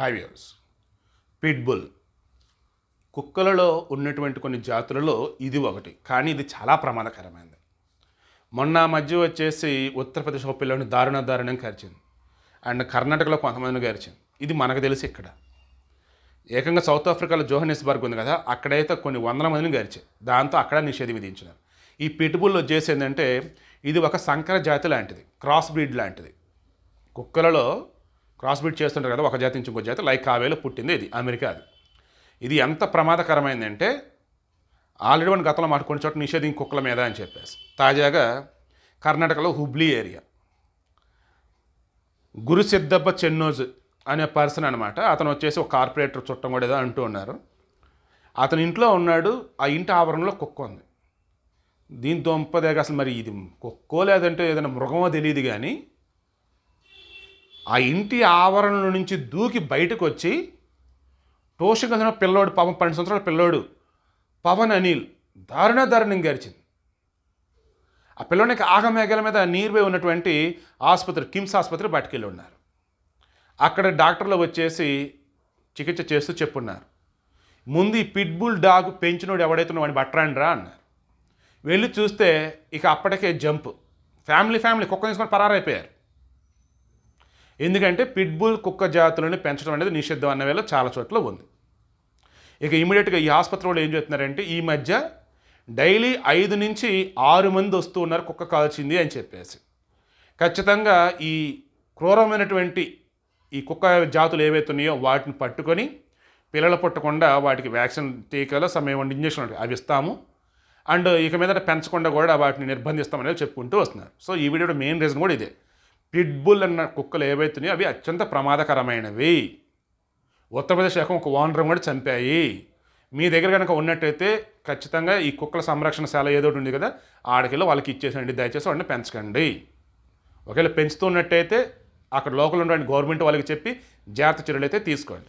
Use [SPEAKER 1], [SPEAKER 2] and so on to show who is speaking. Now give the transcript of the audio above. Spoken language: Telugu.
[SPEAKER 1] హై పిట్బుల్ కుక్కలలో ఉన్నటువంటి కొన్ని జాతులలో ఇది ఒకటి. కానీ ఇది చాలా ప్రమాదకరమైనది. మొన్న మధ్య వచ్చేసి ఉత్తరప్రదేశ్ ఒక పిల్లని దారుణ దారుణం కరిచింది అండ్ కర్ణాటకలో కొంతమందిని గరిచింది. ఇది మనకు తెలిసి ఇక్కడ. ఏకంగా సౌత్ ఆఫ్రికాలో జోహనిస్బర్గ్ ఉంది కదా అక్కడైతే కొన్ని వందల మందిని గరిచాయి. దాంతో అక్కడ నిషేధం విధించినారు. ఈ పిట్బుల్ వచ్చేసి ఏంటంటే ఇది ఒక సంకర జాతి లాంటిది క్రాస్ బ్రీడ్ లాంటిది. కుక్కలలో క్రాస్ బ్రీడ్ చేస్తుంటారు కదా ఒక జాతి నుంచి ఇంకో జాతి లైక్ కావేలో పుట్టింది ఇది అమెరికా అది. ఇది ఎంత ప్రమాదకరమైందంటే ఆల్రెడీ మన గతంలో మాట కొన్ని నిషేధం కుక్కల మీద అని చెప్పేసి. తాజాగా కర్ణాటకలో హుబ్లీ ఏరియా. గురు సిద్ధప్ప చెన్నోజ్ అనే పర్సన్ అనమాట అతను వచ్చేసి ఒక కార్పొరేటర్ చుట్టం కూడా ఏదో అంటూ ఉన్నారు. అతని ఇంట్లో ఉన్నాడు ఆ ఇంటి ఆవరణలో కుక్క ఉంది. దీని దొంపదేగా అసలు మరి ఇది కుక్కో లేదంటే ఏదైనా మృగమో తెలియదు కానీ ఆ ఇంటి ఆవరణ నుంచి దూకి బయటకు వచ్చి టోషకంగా పిల్లోడు పవన్ పన్నెండు సంవత్సరాల పిల్లోడు పవన్ అనిల్ దారుణ దారుణం గరిచింది. ఆ పిల్లోనికి ఆగమేఘల మీద నీరువై ఉన్నటువంటి ఆసుపత్రి కిమ్స్ ఆసుపత్రి బయటకెళ్ళి ఉన్నారు. అక్కడ డాక్టర్లు వచ్చేసి చికిత్స చేస్తూ చెప్పున్నారు. ముందు ఈ పిట్బుల్ డాగ్ పెంచినోడు ఎవడైతే వాడిని బట్టరాండ్రా అన్నారు. వెళ్ళి చూస్తే ఇక అప్పటికే జంప్. ఫ్యామిలీ ఫ్యామిలీ కుక్క తీసుకొని పరారైపోయారు. ఎందుకంటే పిట్బుల్ కుక్క జాతులను పెంచడం అనేది నిషిద్ధం అన్న వేళ చాలా చోట్ల ఉంది. ఇక ఇమీడియట్గా ఈ ఆసుపత్రి వాళ్ళు ఏం చేస్తున్నారంటే ఈ మధ్య డైలీ ఐదు నుంచి ఆరు మంది వస్తూ ఉన్నారు కుక్క కాల్చింది అని చెప్పేసి. ఖచ్చితంగా ఈ క్రూరమైనటువంటి ఈ కుక్క జాతులు ఏవైతే ఉన్నాయో వాటిని పట్టుకొని పిల్లలు పుట్టకుండా వాటికి వ్యాక్సిన్ టీకాలు సమయం ఇంజక్షన్ ఉంటాయి అవి ఇస్తాము అండ్ ఇక మీద పెంచకుండా కూడా వాటిని నిర్బంధిస్తామనేది చెప్పుకుంటూ వస్తున్నారు. సో ఈ వీడియో మెయిన్ రీజన్ కూడా ఇదే. పిట్బుల్ అన్న కుక్కలు ఏవైతున్నాయో అవి అత్యంత ప్రమాదకరమైనవి. ఉత్తరప్రదేశ్ ఏకం ఒక ఓనర్ కూడా చంపాయి. మీ దగ్గర కనుక ఉన్నట్టయితే ఖచ్చితంగా ఈ కుక్కల సంరక్షణశాల ఏదో ఉంది కదా ఆడకెళ్ళి వాళ్ళకి ఇచ్చేసండి దయచేసి వాడిని పెంచకండి. ఒకవేళ పెంచుతున్నట్టయితే అక్కడ లోకల్ ఉన్నటువంటి గవర్నమెంట్ వాళ్ళకి చెప్పి జాగ్రత్త చర్యలు అయితే తీసుకోండి.